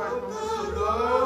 vai tomar